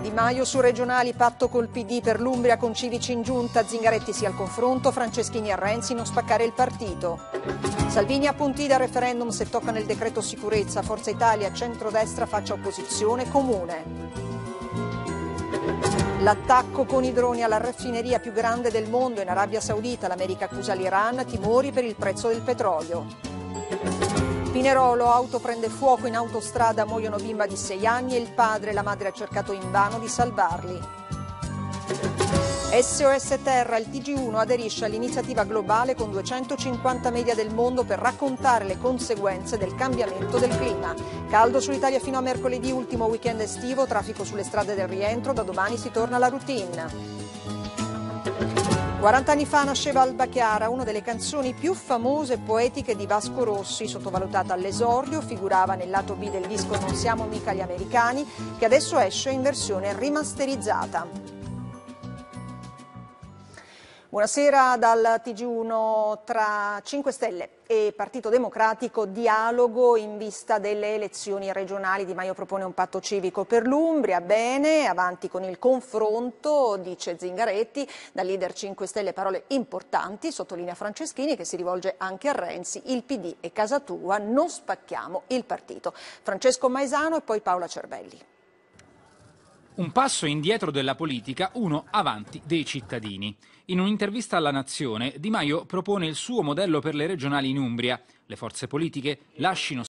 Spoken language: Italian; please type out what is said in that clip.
Di Maio su regionali, patto col PD per l'Umbria con Civici in giunta, Zingaretti sia al confronto, Franceschini a Renzi non spaccare il partito. Salvini a punti dal referendum se tocca nel decreto sicurezza, Forza Italia, centrodestra faccia opposizione comune. L'attacco con i droni alla raffineria più grande del mondo in Arabia Saudita, l'America accusa l'Iran, timori per il prezzo del petrolio. Pinerolo, auto prende fuoco in autostrada, muoiono bimba di 6 anni e il padre e la madre ha cercato invano di salvarli. SOS Terra, il TG1 aderisce all'iniziativa globale con 250 media del mondo per raccontare le conseguenze del cambiamento del clima. Caldo sull'Italia fino a mercoledì, ultimo weekend estivo, traffico sulle strade del rientro, da domani si torna alla routine. 40 anni fa nasceva Alba Chiara, una delle canzoni più famose e poetiche di Vasco Rossi, sottovalutata all'esordio, figurava nel lato B del disco Non siamo mica gli americani, che adesso esce in versione rimasterizzata. Buonasera dal TG1 tra 5 Stelle e Partito Democratico, dialogo in vista delle elezioni regionali. Di Maio propone un patto civico per l'Umbria, bene, avanti con il confronto, dice Zingaretti, dal leader 5 Stelle parole importanti, sottolinea Franceschini che si rivolge anche a Renzi, il PD e casa tua, non spacchiamo il partito. Francesco Maesano e poi Paola Cervelli. Un passo indietro della politica, uno avanti dei cittadini. In un'intervista alla Nazione, Di Maio propone il suo modello per le regionali in Umbria. Le forze politiche lasciano